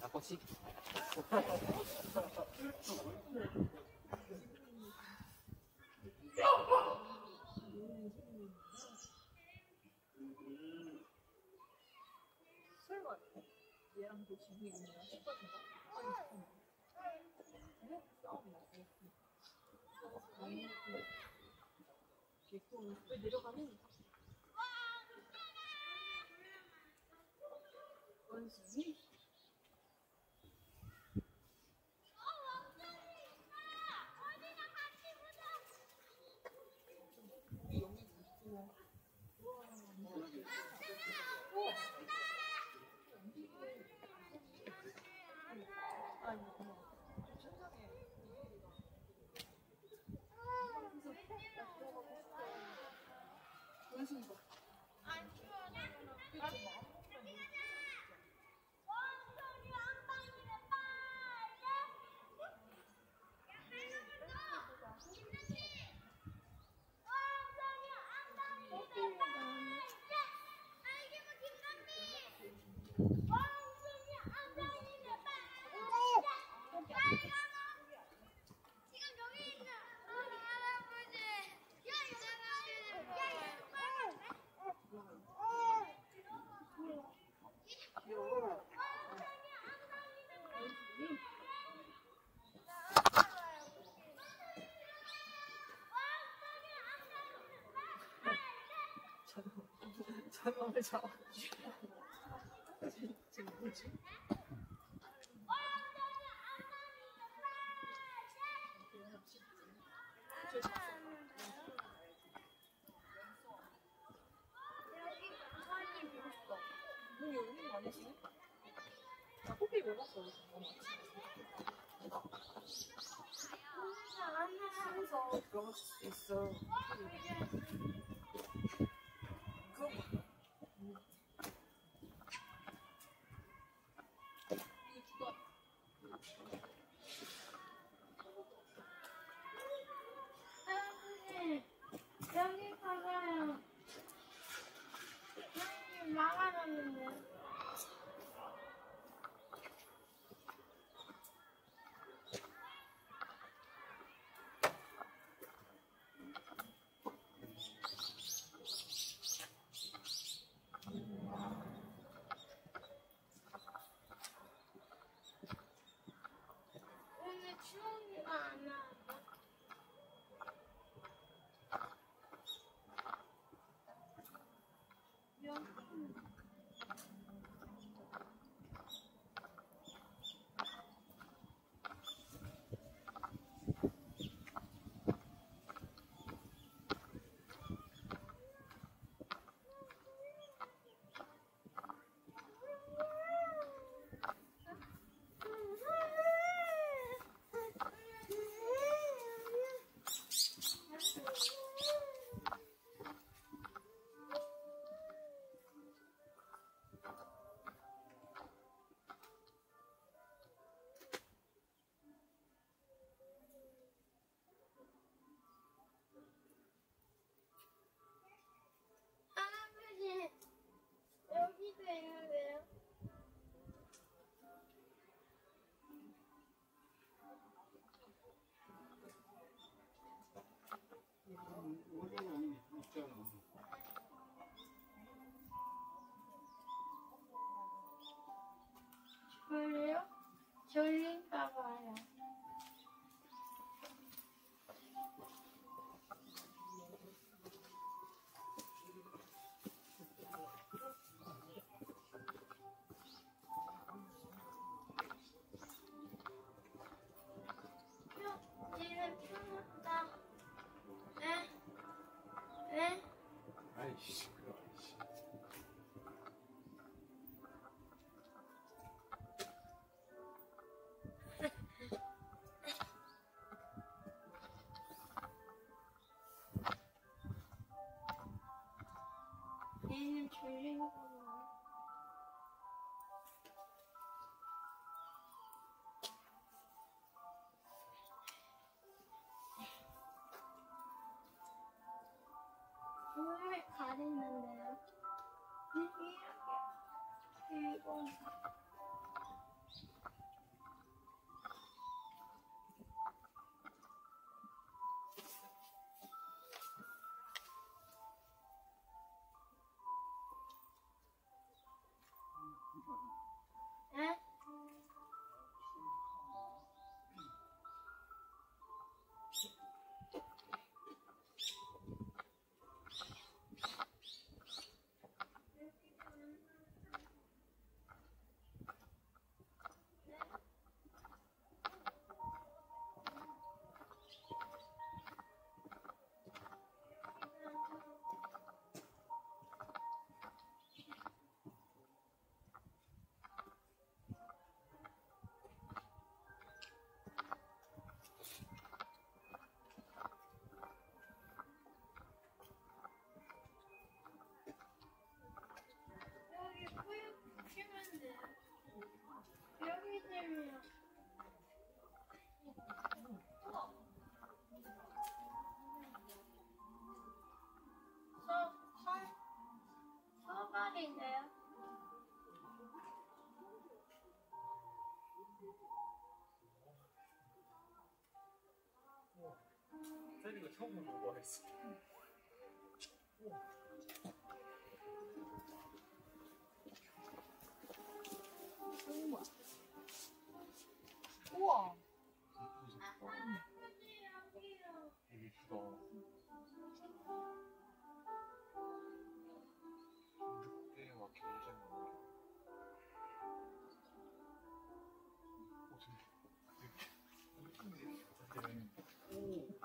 나꽃이 설마 얘랑 그 집이 있냐 싶어진다 Und sie 他刚找我去真不行 sure. 걸요? 졸린가 봐요. 혀를 가리는데요. 네, 이렇게. 네, 그리고 처음 했어. 우와. 우와. 되게 크다. 굉장히 많아.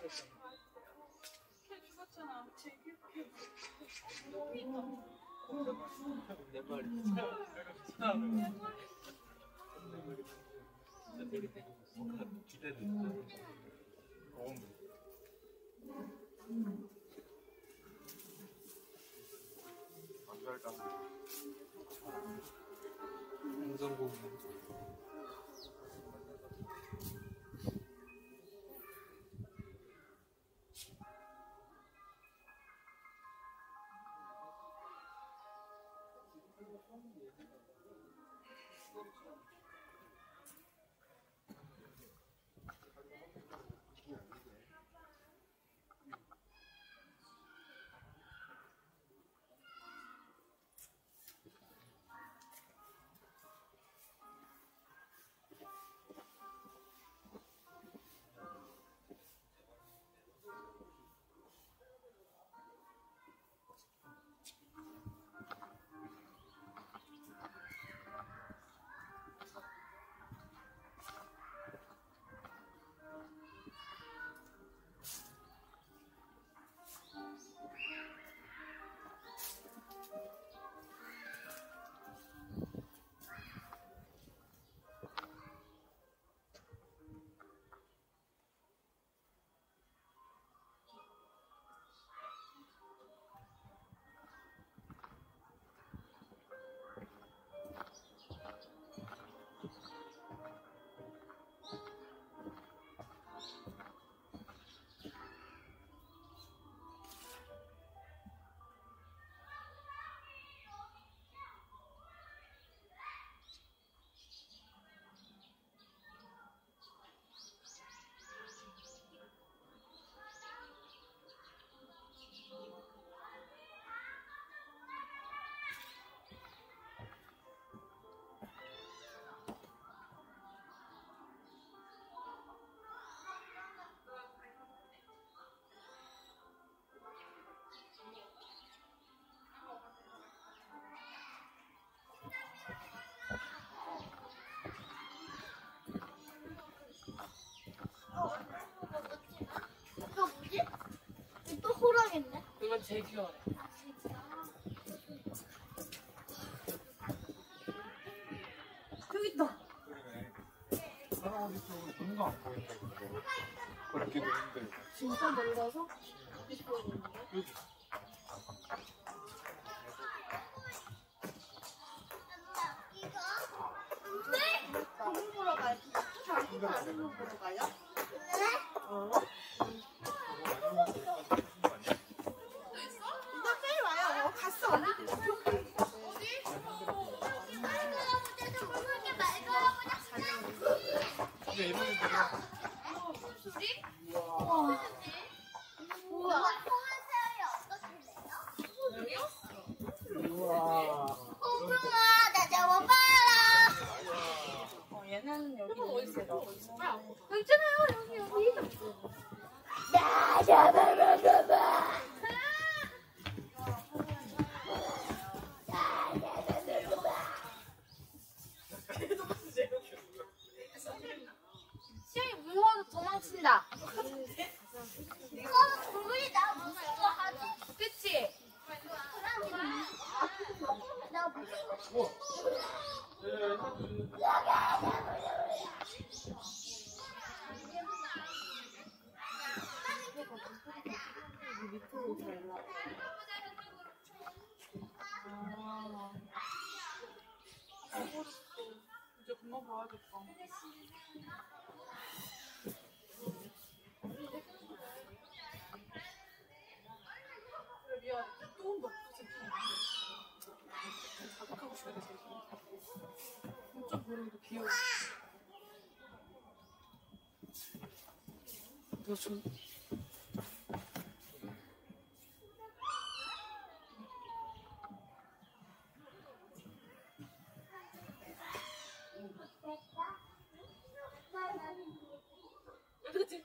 그래서 서술했잖아. 걔 죽었잖아. 쟤 귀엽 이거 뭐지? 이거 또 호랑인데? 이건 제일 귀여워. 여기 있다. 사람이 또 눈도 안 보인다 그거. 그렇기도 힘들고. 진짜 넓어서? 여기. 이거 보러 가요? 자기가 아는 거 보러 가요? 근데 이번에 내가 어, 얘는 여기 어디 있어? 시영이 Yeah. 어디 갔지?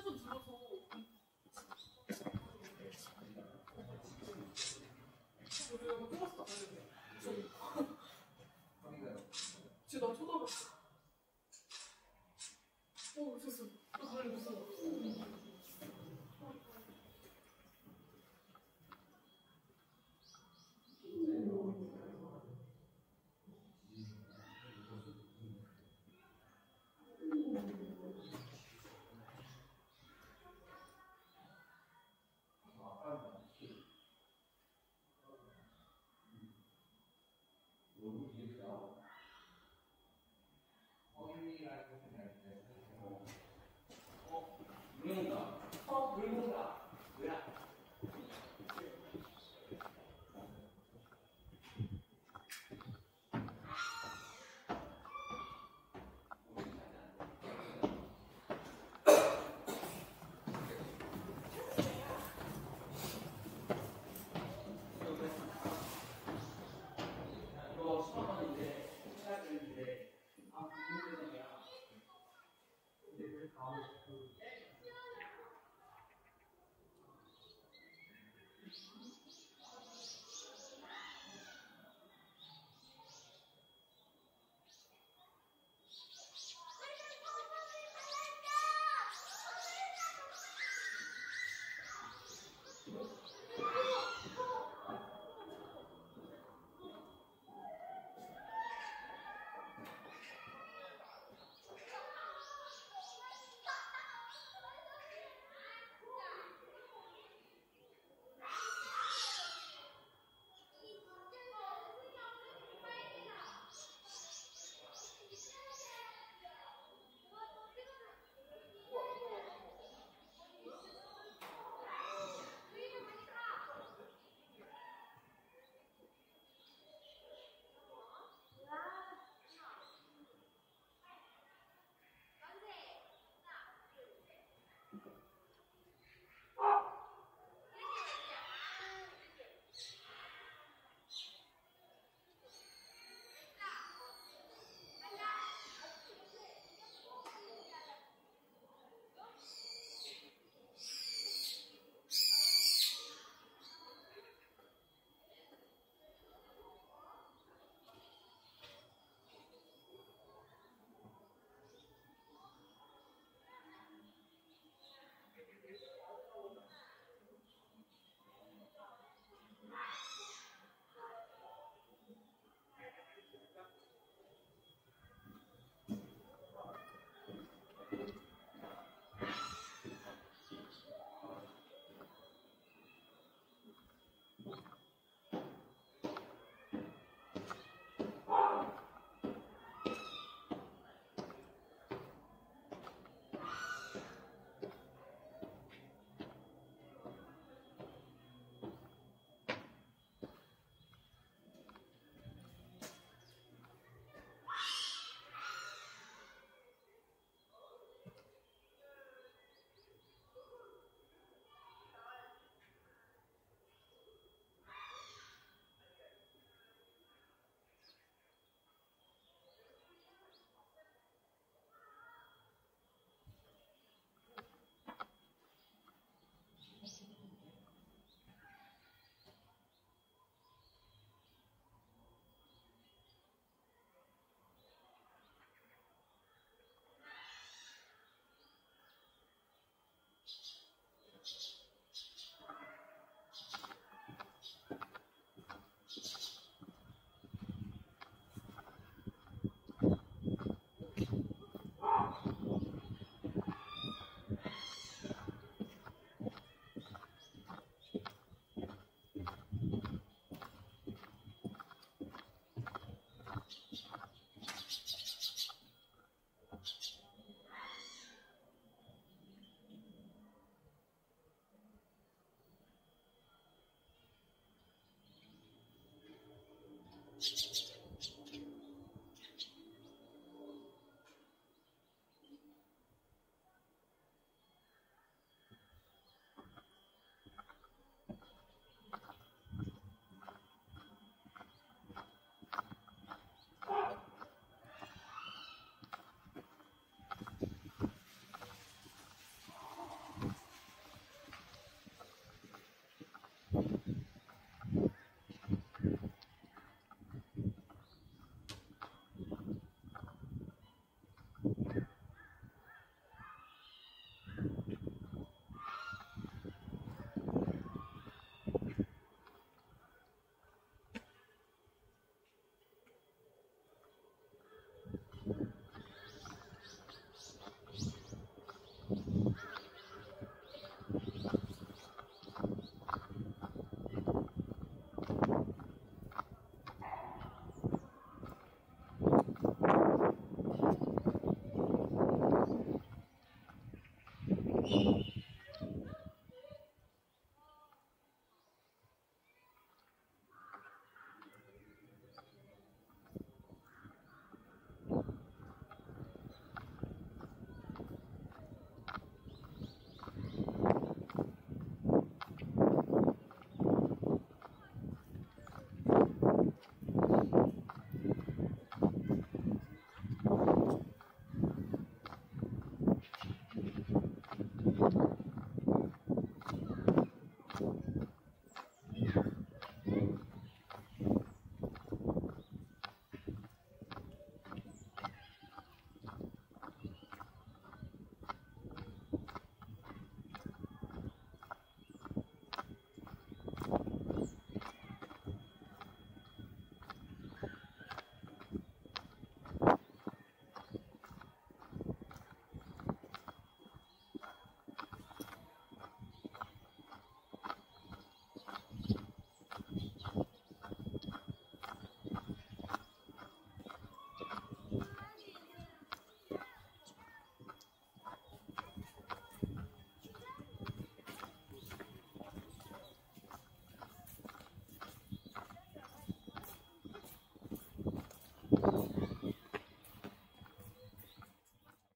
지금 너무 귀엽다. 어린이라고 생각할 때, 어, 물건다. 어, 물건다.